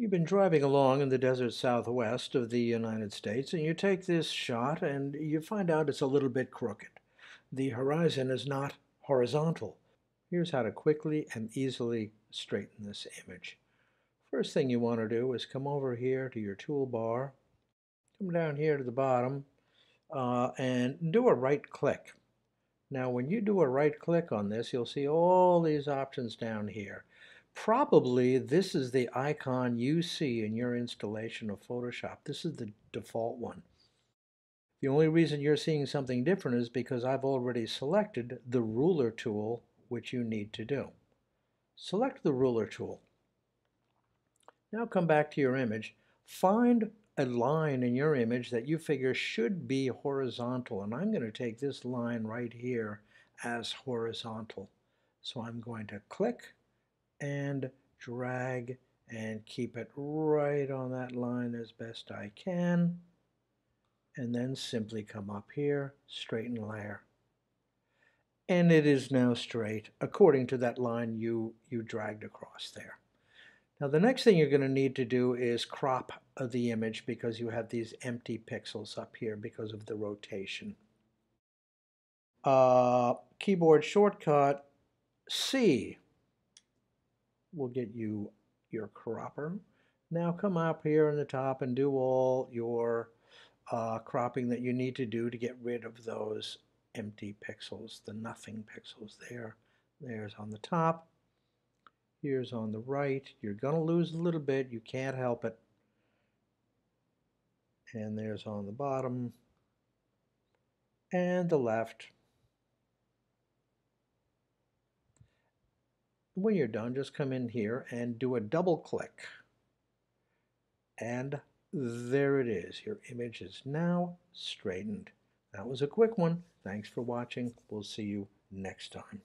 You've been driving along in the desert southwest of the United States and you take this shot and you find out it's a little bit crooked. The horizon is not horizontal. Here's how to quickly and easily straighten this image. First thing you want to do is come over here to your toolbar, come down here to the bottom, uh, and do a right click. Now when you do a right click on this, you'll see all these options down here. Probably this is the icon you see in your installation of Photoshop. This is the default one. The only reason you're seeing something different is because I've already selected the ruler tool which you need to do. Select the ruler tool. Now come back to your image. Find a line in your image that you figure should be horizontal. And I'm going to take this line right here as horizontal. So I'm going to click and drag and keep it right on that line as best I can. And then simply come up here straighten layer. And it is now straight according to that line you you dragged across there. Now the next thing you're going to need to do is crop the image because you have these empty pixels up here because of the rotation. Uh, keyboard shortcut C will get you your cropper. Now come up here in the top and do all your uh, cropping that you need to do to get rid of those empty pixels, the nothing pixels there. There's on the top. Here's on the right. You're going to lose a little bit. You can't help it. And there's on the bottom. And the left. When you're done, just come in here and do a double click. And there it is. Your image is now straightened. That was a quick one. Thanks for watching. We'll see you next time.